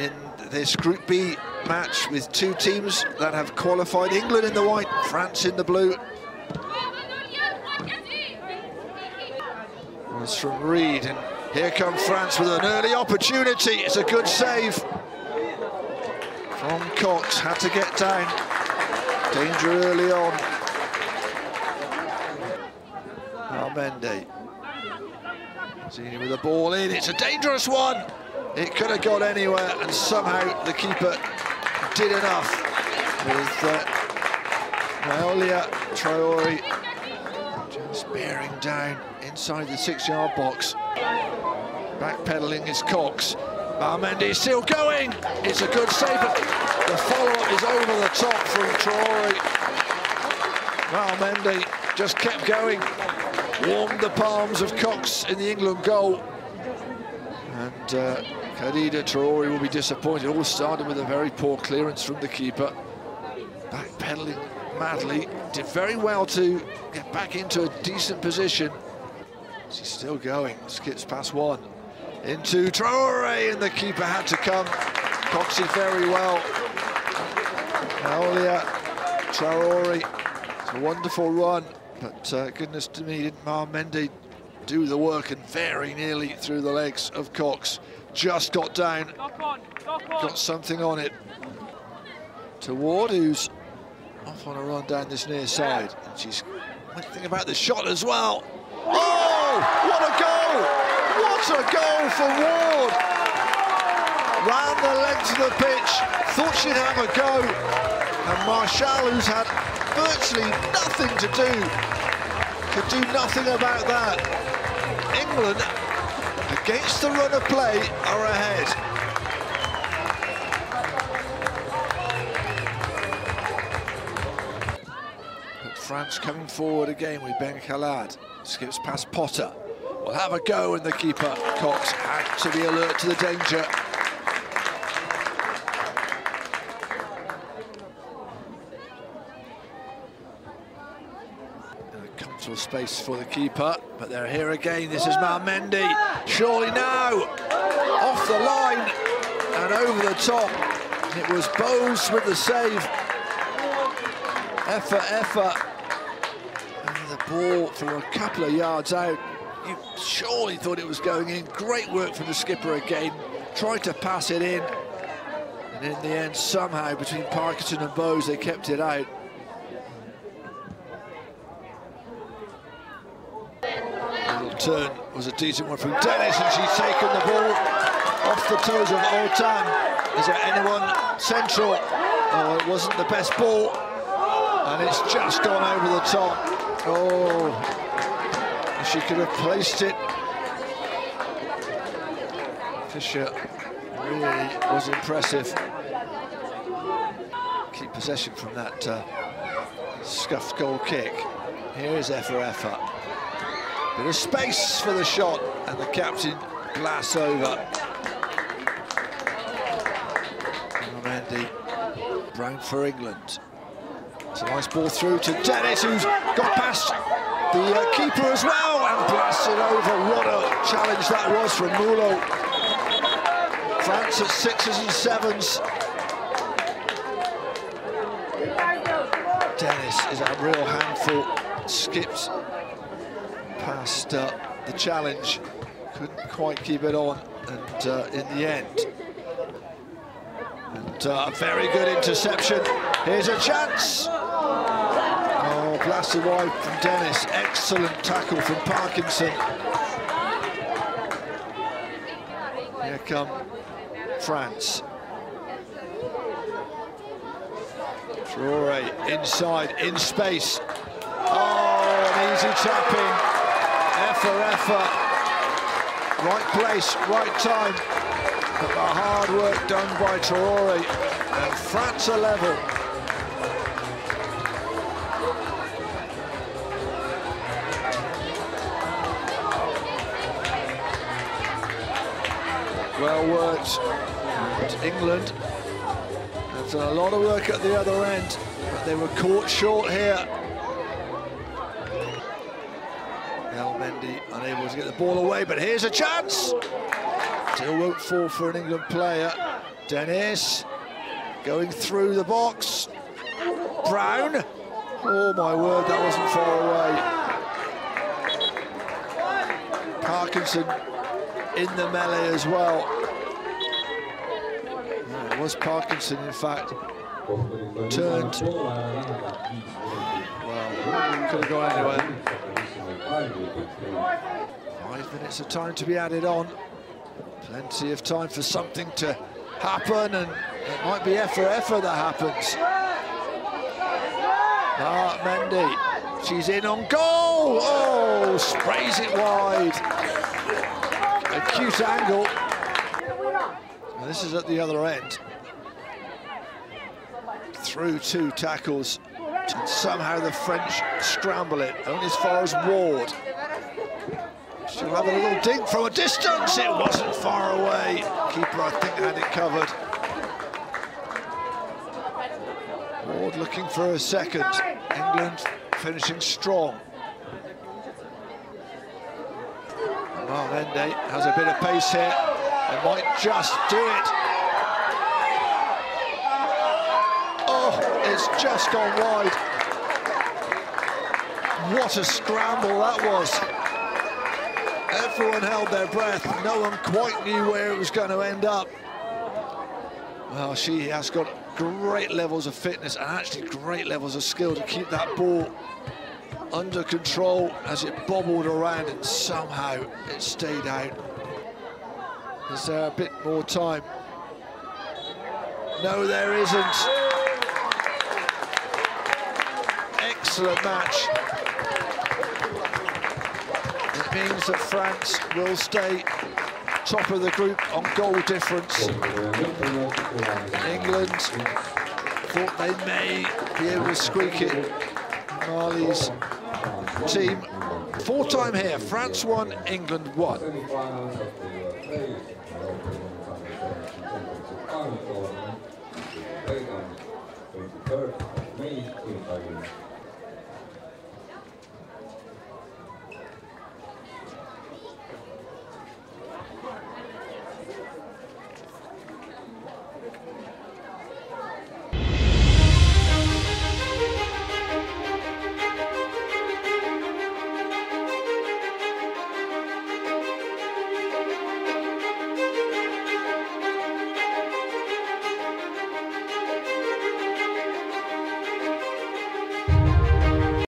in this Group B match with two teams that have qualified. England in the white, France in the blue. Was from Reed, and here come France with an early opportunity. It's a good save from Cox. Had to get down. Danger early on. Mendy. Zini with the ball in. It's a dangerous one. It could have gone anywhere, and somehow the keeper did enough with uh, Naolia Traore just bearing down inside the six-yard box. Backpedaling is Cox. Mendy still going. It's a good save, the follow-up is over the top from Traore. Mendy just kept going, warmed the palms of Cox in the England goal. And uh, Khalida Traore will be disappointed. All started with a very poor clearance from the keeper. Backpedaling madly. Did very well to get back into a decent position. She's still going. Skips past one. Into Traore, and the keeper had to come. Coxie very well. Naolia Traore. It's a wonderful run. But uh, goodness to me, didn't Mar Mendy do the work and very nearly through the legs of Cox. Just got down, got something on it. To Ward, who's off on a run down this near side. And she's thinking about the shot as well. Oh, what a goal! What a goal for Ward! Ran the length of the pitch, thought she'd have a go. And Marshall, who's had virtually nothing to do, could do nothing about that. England, against the run of play, are ahead. France coming forward again with Ben Khalad. Skips past Potter. Will have a go, and the keeper, Cox, had to be alert to the danger. Comfortable space for the keeper, but they're here again. This is Mendy. Surely now, off the line and over the top. It was Bowes with the save. Effort, effort. And the ball from a couple of yards out. You surely thought it was going in. Great work from the skipper again. Tried to pass it in. And in the end, somehow, between Parkinson and Bowes, they kept it out. Turn was a decent one from Dennis, and she's taken the ball off the toes of Otan. Is there anyone central? Oh, it wasn't the best ball, and it's just gone over the top. Oh, she could have placed it. Fisher really was impressive. Keep possession from that uh, scuffed goal kick. Here is Efa Efa. Bit of space for the shot, and the captain glass over. Andy Brown for England. It's a nice ball through to Dennis, who's got past the uh, keeper as well, and blasted over. What a challenge that was from Mulo. France at sixes and sevens. Dennis is a real handful. Skips past uh, the challenge, couldn't quite keep it on, and uh, in the end. And uh, a very good interception. Here's a chance. Oh, blasted wide from Dennis. Excellent tackle from Parkinson. Here come France. Traore inside, in space. Oh, an easy tapping for effort. Right place, right time. But the hard work done by Traore. And France are level. Well worked. And England have done a lot of work at the other end, but they were caught short here. Mendy unable to get the ball away, but here's a chance. Still won't fall for an England player. Dennis going through the box. Brown. Oh my word, that wasn't far away. Parkinson in the melee as well. No, it was Parkinson, in fact, turned. Well, could have gone anywhere. Five minutes of time to be added on. Plenty of time for something to happen, and it might be Efa Efa that happens. Ah, Mendy, she's in on goal! Oh, sprays it wide. A cute angle. And this is at the other end. Through two tackles. And somehow the French scramble it, only as far as Ward. She'll have a little dink from a distance. It wasn't far away. Keeper, I think, had it covered. Ward looking for a second. England finishing strong. Mendy has a bit of pace here. They might just do it. It's just gone wide. What a scramble that was. Everyone held their breath. No one quite knew where it was going to end up. Well, she has got great levels of fitness and actually great levels of skill to keep that ball under control as it bobbled around and somehow it stayed out. Is there a bit more time? No, there isn't. Excellent match. It means that France will stay top of the group on goal difference. England thought they may be able to squeak it. Mali's team. Full time here. France won, England won. May